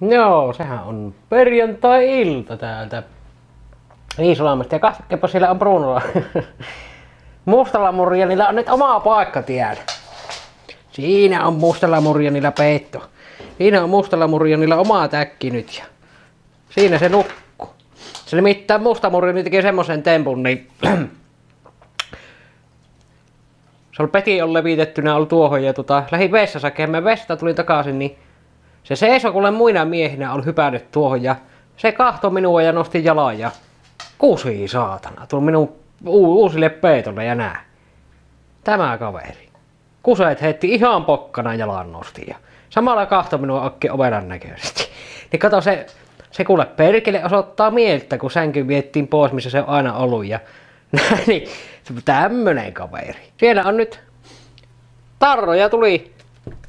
Joo, sehän on perjantai-ilta täältä Iisalmesta. Ja katsokepa siellä on Brunolla. Mustalla murjanilla on nyt oma paikka tiellä. Siinä on mustalla murjanilla peitto. Siinä on mustalla murjanilla oma täkki nyt ja siinä se nukkuu. Se nimittäin musta murjani teki semmoisen tempun, niin se oli peti on levitettynä ollut tuohon ja tota, lähi vessassa käymään vesta tuli takaisin, niin se seisoi kuule muina miehinä on hypännyt tuohon ja se kahto minua ja nosti jalan ja kusi saatana. Tuli minun u- uusille peitolle ja nää. Tämä kaveri. Kuseet heitti ihan pokkana jalan nosti ja samalla kahto minua okki ovelan näköisesti. Niin kato se, se kuule perkele osoittaa mieltä, kun sänky viettiin pois, missä se on aina ollut ja näin, niin tämmönen kaveri. Siellä on nyt tarroja tuli.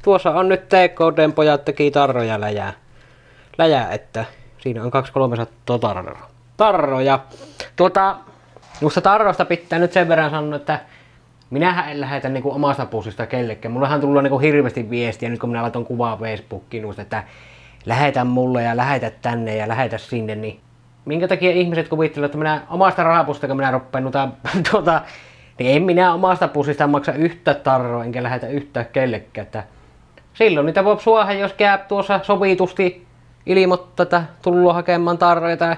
Tuossa on nyt TKDn pojat teki tarroja läjää. Läjää, että siinä on 200-300 tarroa. Tarroja. Tuota, musta tarrosta pitää nyt sen verran sanoa, että minähän en lähetä niinku omasta pussista kellekään. Mullahan tullut niinku hirveästi viestiä nyt kun minä laitan kuvaa Facebookiin, että lähetä mulle ja lähetä tänne ja lähetä sinne, niin minkä takia ihmiset kuvittelevat, että minä omasta rahapusta, kun minä rupean tuota, niin en minä omasta pussista maksa yhtä tarroa, enkä lähetä yhtään kellekään. Silloin niitä voi suoha, jos käy tuossa sovitusti ilmoittaa, että tullut hakemaan tarroja tai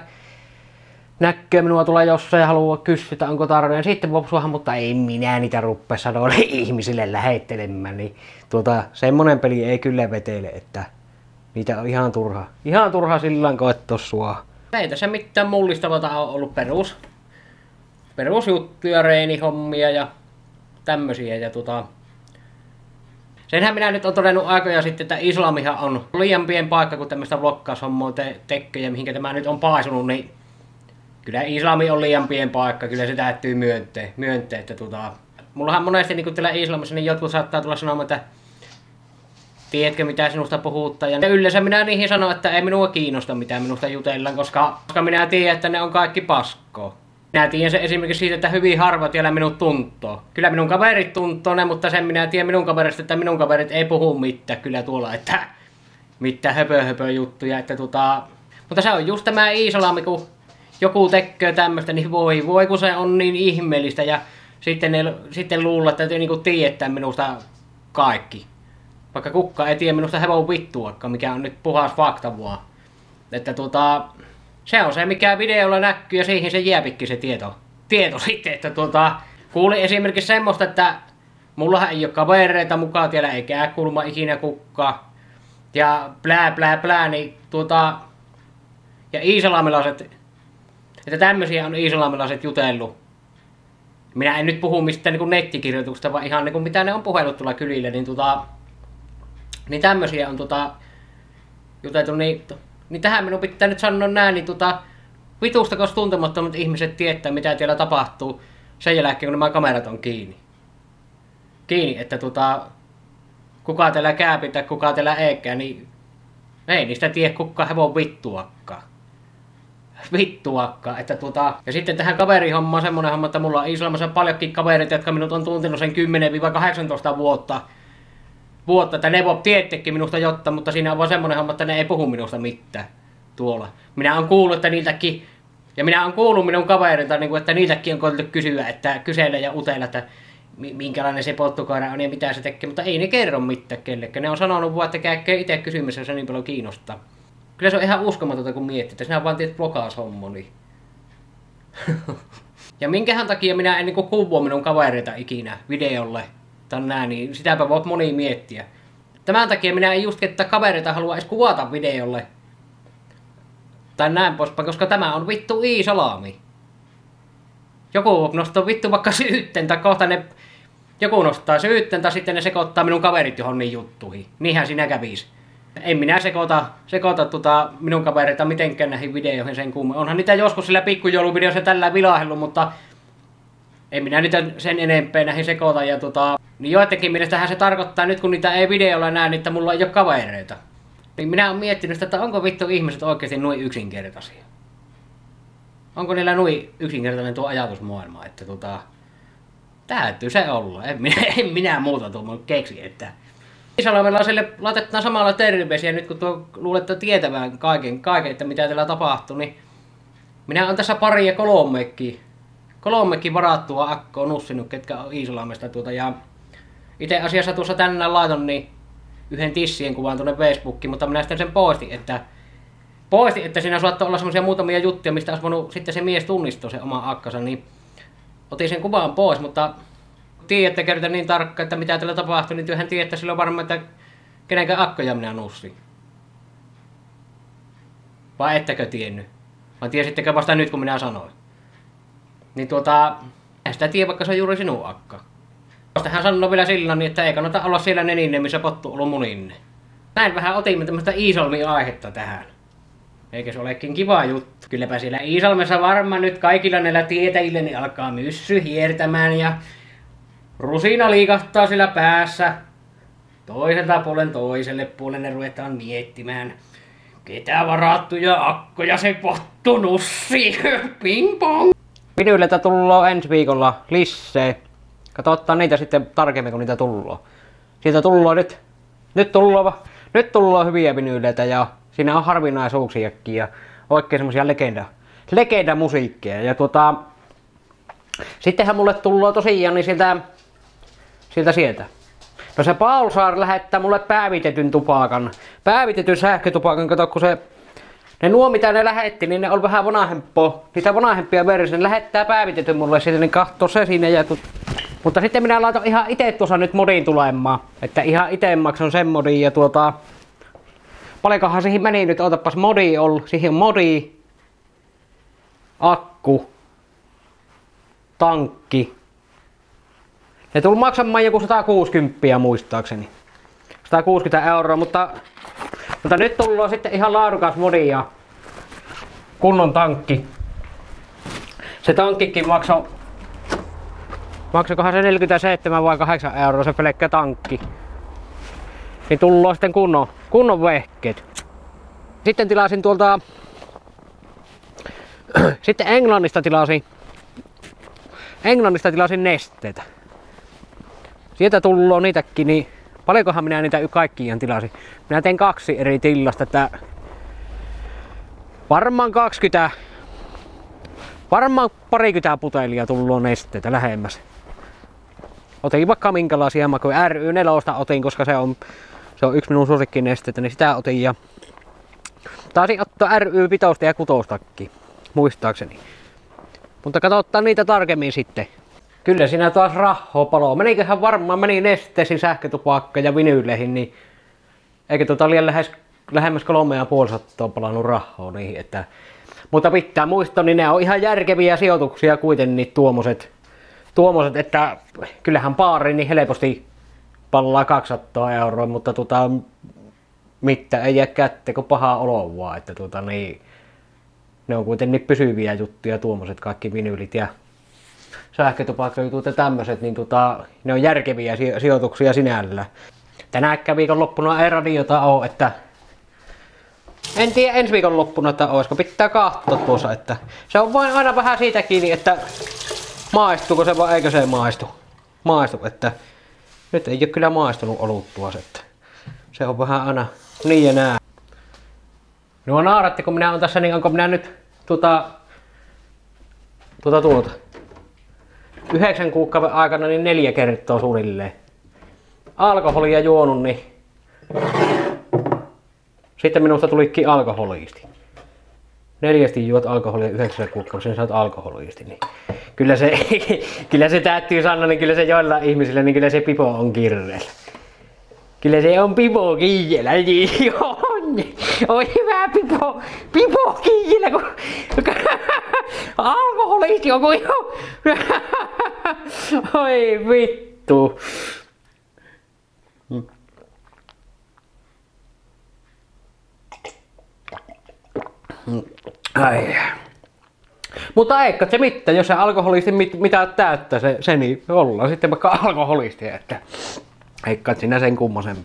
näkee minua tulla jossain ja haluaa kysyä, onko tarroja. Sitten voi suoha, mutta ei minä niitä ruppe sanoa ihmisille lähettelemään. Niin tuota, semmonen peli ei kyllä vetele, että niitä on ihan turha. Ihan turha sillä koettaa sua. Ei tässä mitään mullistavaa on ollut perus. Perusjuttuja, reenihommia ja tämmösiä. Ja tota, Senhän minä nyt on todennut aikoja sitten, että islamihan on liian pien paikka, kun tämmöistä vlokkaushommoa te- tekee, mihinkä tämä nyt on paisunut, niin kyllä islami on liian pien paikka, kyllä se täytyy myöntää, myöntää että tota, mullahan monesti niin täällä islamissa, niin jotkut saattaa tulla sanomaan, että tiedätkö mitä sinusta puhuttaa. Ja yleensä minä niihin sanon, että ei minua kiinnosta mitä minusta jutellaan, koska, koska minä tiedän, että ne on kaikki paskoa. Minä tiedän se esimerkiksi siitä, että hyvin harvat vielä minut tuntoo. Kyllä minun kaverit tuntoo ne, mutta sen minä tiedän minun kaverista, että minun kaverit ei puhu mitään kyllä tuolla, että mitään höpö höpö juttuja. Että tota... Mutta se on just tämä Iisalami, kun joku tekee tämmöistä, niin voi voi kun se on niin ihmeellistä ja sitten, ne, sitten luulla, että te niinku tiedätte minusta kaikki. Vaikka kukka ei tiedä minusta hevon vittuakaan, mikä on nyt puhas fakta vaan. Että tota, se on se, mikä videolla näkyy ja siihen se jääpikki se tieto. Tieto sitten, että tuota, kuulin esimerkiksi semmoista, että mullahan ei ole kavereita mukaan tiellä eikä kulma ikinä kukkaa. Ja plää plää plää, niin tuota, ja iisalamilaiset, että tämmöisiä on iisalamilaiset jutellut. Minä en nyt puhu mistään niin nettikirjoituksesta, vaan ihan niin kuin mitä ne on puhellut tuolla kylillä, niin tuota, niin tämmöisiä on tota, juteltu, niin, niin tähän minun pitää nyt sanoa näin, niin tota, vitusta, koska tuntemattomat ihmiset tietää, mitä siellä tapahtuu sen jälkeen, kun nämä kamerat on kiinni. Kiinni, että tota, kuka teillä kääpi tai kuka teillä eikä, niin ei niistä tiedä kuka hevon vittuakkaan. Vittuakkaan, että tota, ja sitten tähän kaverihommaan semmonen homma, että mulla on Islamassa paljonkin kavereita, jotka minut on tuntenut sen 10-18 vuotta vuotta, että ne voi tietekin minusta jotta, mutta siinä on vaan semmoinen homma, että ne ei puhu minusta mitään tuolla. Minä olen kuullut, että niiltäkin, ja minä olen kuullut minun kaverilta, niin kuin, että niiltäkin on koitettu kysyä, että kysellä ja utella, että minkälainen se pottukoira on ja mitä se tekee, mutta ei ne kerro mitään kellekään. Ne on sanonut vaan, että käykää itse kysymässä, jos se niin paljon kiinnostaa. Kyllä se on ihan uskomatonta, kun miettii, että sinä vaan tiedät blokaushommo, niin... ja minkähän takia minä en niin kuvua minun kavereita ikinä videolle tai näin, niin sitäpä voit moni miettiä. Tämän takia minä en just että kavereita halua edes kuvata videolle. Tai näin poispäin, koska tämä on vittu i-salami. Joku nostaa vittu vaikka syytten, tai kohta ne... Joku nostaa syytten, tai sitten ne sekoittaa minun kaverit johon niin juttuihin. Niinhän siinä kävisi. En minä sekoita, sekoita tota minun kavereita mitenkään näihin videoihin sen kummemmin. Onhan niitä joskus sillä pikkujouluvideossa tällä vilahellut, mutta en minä niitä sen enempää näihin sekoita. Ja tota, niin joidenkin mielestähän se tarkoittaa nyt kun niitä ei videolla näe, niin että mulla ei ole kavereita. Niin minä olen miettinyt sitä, että onko vittu ihmiset oikeasti noin yksinkertaisia. Onko niillä noin yksinkertainen tuo ajatusmaailma, että tota, täytyy se olla. En minä, en minä muuta tuommoinen keksi, että Isalomelaiselle laitetaan samalla terveisiä nyt kun tuo luulette tietävän kaiken, kaiken, että mitä täällä tapahtuu, niin minä on tässä pari ja kolmekin, kolmekin varattua akkoa nussinut, ketkä on Iisalamesta tuota ja itse asiassa tuossa tänään laiton niin yhden tissien kuvan tuonne Facebookiin, mutta minä sitten sen poistin, että poistin, että siinä saattoi olla semmoisia muutamia juttuja, mistä olisi voinut sitten se mies tunnistaa se oma akkansa, niin otin sen kuvan pois, mutta tiedätte kerta niin tarkka, että mitä täällä tapahtui, niin työhän tiedätte silloin varmaan, että kenenkään akkoja minä nussin. Vai ettekö tiennyt? Vai tiesittekö vasta nyt, kun minä sanoin? Niin tuota, en sitä tiedä, vaikka se on juuri sinun akka. Koska hän sanoi vielä sillä niin, että ei kannata olla siellä neninne, missä pottu ollut muninne. Näin vähän otimme tämmöistä Iisalmi-aihetta tähän. Eikö se olekin kiva juttu? Kylläpä siellä Iisalmessa varmaan nyt kaikilla näillä tietäjillä niin alkaa myssy hiertämään ja rusina liikahtaa sillä päässä. Toiselta puolen toiselle puolelle ruvetaan miettimään. Ketä varattuja akkoja se pottu nussi? Ping pong! Vinyyltä tullaan ensi viikolla lisää. Katsotaan niitä sitten tarkemmin, kun niitä tullaan. Siitä tullaan nyt, nyt tullaan, nyt tullaan hyviä vinyyleitä ja siinä on harvinaisuuksiakin ja oikein semmosia legenda, legenda musiikkia. Ja tuota, sittenhän mulle tullaan tosiaan niin sieltä, sieltä sieltä. No se Paul Saar lähettää mulle päivitetyn tupakan. Päivitetyn sähkötupakan, kato kun se ne nuo mitä ne lähetti, niin ne on vähän vanhempia, niitä vanhempia versioita. Ne lähettää päivitetyn mulle siitä, niin kahtoo se siinä ja tut... Mutta sitten minä laitan ihan itse tuossa nyt modin tulemaan. Että ihan itse maksan sen modin ja tuota... Paljonkohan siihen meni nyt, otapas modi on, siihen modi, akku, tankki. Ne tuli maksamaan joku 160 muistaakseni. 160 euroa, mutta, mutta nyt tullaan sitten ihan laadukas modi ja kunnon tankki. Se tankkikin maksoi Maksakohan se 47 vai 8 euroa se pelkkä tankki. Niin tullaan sitten kunnon, kunnon vehkeet. Sitten tilasin tuolta... sitten Englannista tilasin... Englannista tilasin nesteitä. Sieltä tullaan niitäkin, niin paljonkohan minä niitä kaikkiaan tilasin. Minä tein kaksi eri tilasta, että varmaan 20 Varmaan parikymmentä putelia tullut nesteitä lähemmäs. Otin vaikka minkälaisia makuja. RY4 otin, koska se on, se on yksi minun suosikkinesteitä, niin sitä otin. Ja taisin ottaa RY5 ja 6 muistaakseni. Mutta katsotaan niitä tarkemmin sitten. Kyllä siinä taas rahoa palo. Meniköhän varmaan, meni nesteisiin, sähkötupakka ja vinyyleihin, niin eikö tota liian lähes, lähemmäs kolme ja palannut rahoa niihin, että mutta pitää muistaa, niin ne on ihan järkeviä sijoituksia kuitenkin niin tuommoiset tuommoiset, että kyllähän paari niin helposti pallaa 200 euroa, mutta tota, mitä ei jää kätte, kun paha olo vaan, että tota, niin, ne on kuitenkin pysyviä juttuja, tuommoiset kaikki vinylit ja sähkötupakkajutut ja tämmöiset, niin tota, ne on järkeviä sijoituksia sinällä. Tänään loppuna ei radiota ole, että en tiedä ensi loppuna, että olisiko pitää katsoa tuossa, että se on vain aina vähän siitä kiinni, että maistuuko se vai eikö se maistu? Maistu, että nyt ei ole kyllä maistunut oluttua se, että se on vähän aina niin ja nää. No naaratte, kun minä on tässä, niin onko minä nyt tuota, tuota tuota, yhdeksän kuukauden aikana niin neljä kertaa suunnilleen alkoholia juonut, niin sitten minusta tulikin alkoholisti neljästi juot alkoholia yhdeksän kuukaudessa, niin sä oot alkoholisti. Niin kyllä se, kyllä se täytyy sanoa, niin kyllä se joilla ihmisillä, niin kyllä se pipo on kirreellä. Kyllä se on pipo kiijellä, niin on. Hyvä pipo, pipo kiijellä, kun alkoholisti on kuin Oi vittu. Mm. Ai. Mutta eikä se mitään, jos se alkoholisti mit, mitä täyttää se, se, niin ollaan sitten vaikka alkoholisti, että eikä sinä sen kummosen